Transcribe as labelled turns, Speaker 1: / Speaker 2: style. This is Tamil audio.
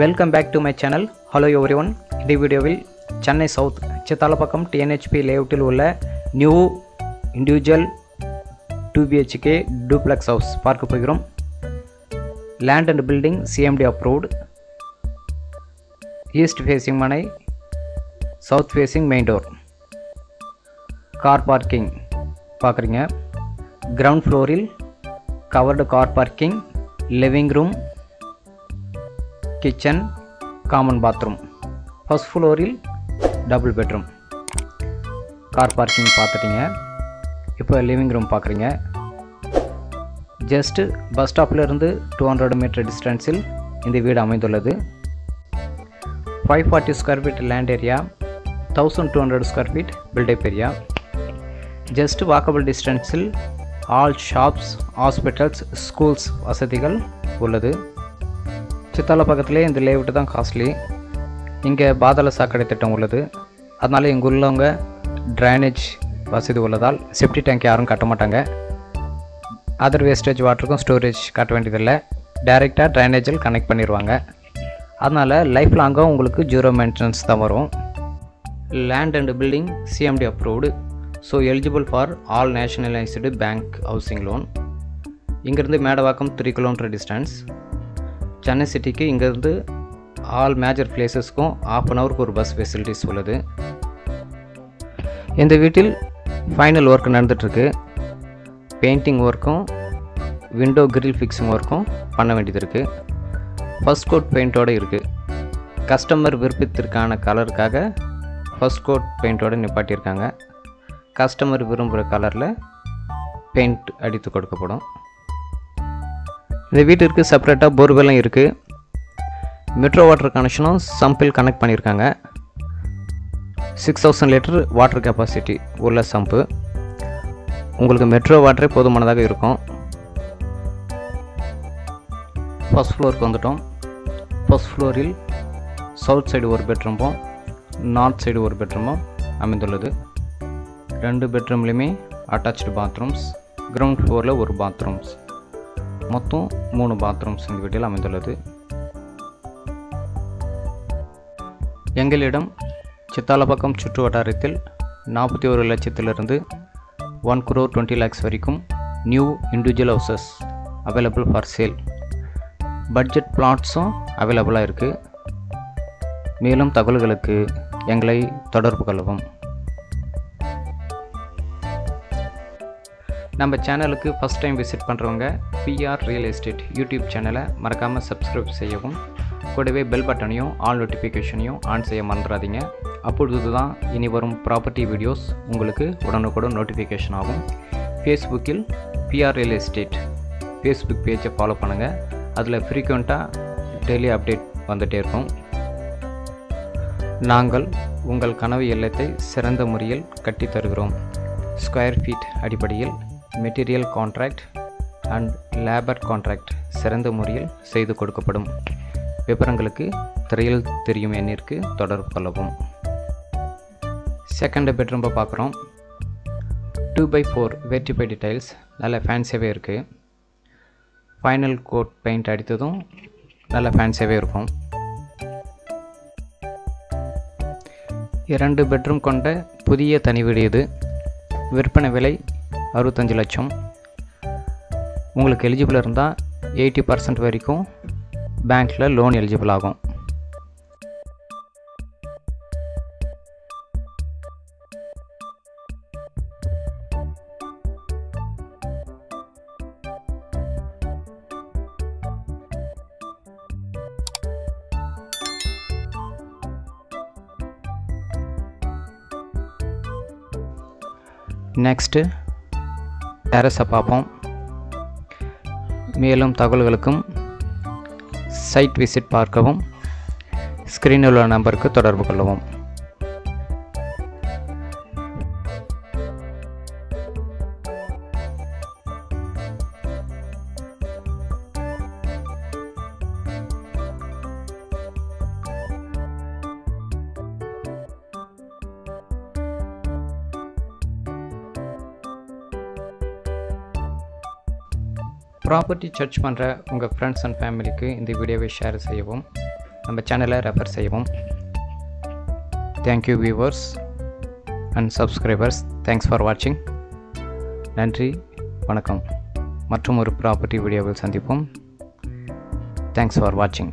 Speaker 1: Welcome back to my channel hello everyone இந்த வீடியோவில் சென்னை சவுத் சித்தாலப்பக்கம் டிஎன்ஹெச்பி லேஅவுட்டில் உள்ள new individual two BHK duplex house பார்க்க போகிறோம். Land and building CMDA approved east facing மனை south facing main door car parking பார்க்குறீங்க. கிரவுண்ட் ஃப்ளோரில் covered car parking living room kitchen common bathroom first ஃப்ளோரில் டபுள் பெட்ரூம் கார் பார்க்கிங் பார்த்துட்டிங்க. இப்போ லிவிங் ரூம் பார்க்குறீங்க. ஜஸ்ட்டு பஸ் ஸ்டாப்லேருந்து டூ ஹண்ட்ரட் மீட்டர் டிஸ்டன்ஸில் இந்த வீடு அமைந்துள்ளது. Five forty square feet land area thousand two hundred square feet built up area just walkable டிஸ்டன்ஸில் ஆல் ஷாப்ஸ் ஹாஸ்பிட்டல்ஸ் ஸ்கூல்ஸ் வசதிகள் உள்ளது. சித்தால பக்கத்துலேயே இந்த லேஅவுட்டு தான் காஸ்ட்லி. இங்கே பாதாள சாக்கடை திட்டம் உள்ளது. அதனால் இங்கே உள்ளவங்க ட்ரைனேஜ் வசதி உள்ளதால் செப்டி டேங்க் யாரும் கட்ட மாட்டாங்க. அதர் வேஸ்டேஜ் வாட்டருக்கும் ஸ்டோரேஜ் கட்ட வேண்டியதில்லை. டைரெக்டாக ட்ரைனேஜில் கனெக்ட் பண்ணிடுவாங்க அதனால் லைஃப் லாங்காக உங்களுக்கு ஜீரோ மெயின்டெனன்ஸ் தான் வரும். Land and building CMDA approved so eligible for all nationalised bank housing loan இங்கேருந்து Medavakkam three kilometer distance Chennai சிட்டிக்கு இங்கேருந்து ஆல் மேஜர் பிளேசஸ்க்கும் ஆஃப் அன் ஹவருக்கு ஒரு பஸ் ஃபெசிலிட்டிஸ் உள்ளது. இந்த வீட்டில் ஃபைனல் ஒர்க் நடந்துகிட்ருக்கு பெயிண்டிங் ஒர்க்கும் விண்டோ கிரில் ஃபிக்ஸிங் ஒர்க்கும் பண்ண வேண்டியது இருக்குது ஃபஸ்ட் கோட் பெயிண்டோடு இருக்குது கஸ்டமர் விருப்பத்திற்கான கலருக்காக ஃபஸ்ட் கோட் பெயிண்டோடு நிப்பாட்டியிருக்காங்க. கஸ்டமர் விரும்புகிற கலரில் பெயிண்ட் அடித்து கொடுக்கப்படும். இந்த வீட்டிற்கு செப்பரேட்டாக போர்வெல்லாம் இருக்குது மெட்ரோ வாட்டர் கனெக்ஷனும் சம்பில் கனெக்ட் பண்ணியிருக்காங்க. Six thousand litre water capacity உள்ள சம்பு உங்களுக்கு மெட்ரோ வாட்டரே போதுமானதாக இருக்கும். ஃபஸ்ட் ஃப்ளோருக்கு வந்துட்டோம். ஃபஸ்ட் ஃப்ளோரில் சவுத் சைடு ஒரு பெட்ரூமும் நார்த் சைடு ஒரு பெட்ரூமும் அமைந்துள்ளது. ரெண்டு பெட்ரூம்லேயுமே அட்டாச்சு பாத்ரூம்ஸ் கிரவுண்ட் ஃப்ளோரில் ஒரு பாத்ரூம்ஸ் மொத்தம் மூணு பாத்ரூம்ஸ் இந்த வீட்டில் அமைந்துள்ளது. எங்களிடம் சித்தாலப்பக்கம் சுற்று வட்டாரத்தில் நாற்பத்தி ஒரு லட்சத்திலிருந்து ஒன் குரோர் டுவெண்ட்டி லேக்ஸ் வரைக்கும் new individual houses available for sale budget பிளாட்ஸும் அவைலபிளாக இருக்குது மேலும் தகவல்களுக்கு எங்களை தொடர்பு கொள்ளவும். நம்ம சேனலுக்கு ஃபஸ்ட் டைம் விசிட் பண்ணுறவங்க பிஆர் ரியல் எஸ்டேட் யூடியூப் சேனலை மறக்காமல் சப்ஸ்கிரைப் செய்யவும். கூடவே பெல் பட்டனையும் ஆல் நோட்டிஃபிகேஷனையும் ஆன் செய்ய மறந்துடாதீங்க. அப்பொழுது தான் இனி வரும் ப்ராப்பர்ட்டி வீடியோஸ் உங்களுக்கு உடனுக்குடன் நோட்டிஃபிகேஷன் ஆகும். ஃபேஸ்புக்கில் பிஆர் ரியல் எஸ்டேட் ஃபேஸ்புக் பேஜை ஃபாலோ பண்ணுங்கள் அதில் ஃப்ரீக்வெண்ட்டாக டெய்லி அப்டேட் வந்துகிட்டே இருக்கும். நாங்கள் உங்கள் கனவு இல்லத்தை சிறந்த முறையில் கட்டித் தருகிறோம் ஸ்கொயர் ஃபீட் அடிப்படையில் material contract and labour contract சிறந்த முறையில் செய்து கொடுக்கப்படும். விவரங்களுக்கு திரையில் தெரியும் எண்ணிற்கு தொடர்பு கொள்ளவும். செகண்ட் பெட்ரூம்பை பார்க்குறோம். டூ பை ஃபோர் வெர்டிஃபை டீடைல்ஸ் நல்ல ஃபேன்சியாகவே இருக்குது ஃபைனல் கோட் பெயிண்ட் அடித்ததும் நல்ல ஃபேன்சியாகவே இருக்கும். இரண்டு பெட்ரூம் கொண்ட புதிய தனி வீடு இது. விற்பனை விலை அறுபத்தஞ்சு லட்சம். உங்களுக்கு எலிஜிபிள் இருந்தால் எயிட்டி பர்சன்ட் வரைக்கும் பேங்க்கில் லோன் எலிஜிபிள் ஆகும். நெக்ஸ்ட்டு டெரஸை பார்ப்போம். மேலும் தகவல்களுக்கும் சைட் விசிட் பார்க்கவும். ஸ்க்ரீனில் உள்ள நம்பருக்கு தொடர்பு கொள்ளவும். ப்ராப்பர்ட்டி சர்ச் பண்ணுற உங்கள் ஃப்ரெண்ட்ஸ் அண்ட் ஃபேமிலிக்கு இந்த வீடியோவை ஷேர் செய்யவும் நம்ம சேனலை ரெஃபர் செய்யவும். Thank you viewers and subscribers thanks for வாட்சிங் நன்றி வணக்கம். மற்றும் ஒரு ப்ராப்பர்ட்டி வீடியோவில் சந்திப்போம். தேங்க்ஸ் ஃபார் வாட்சிங்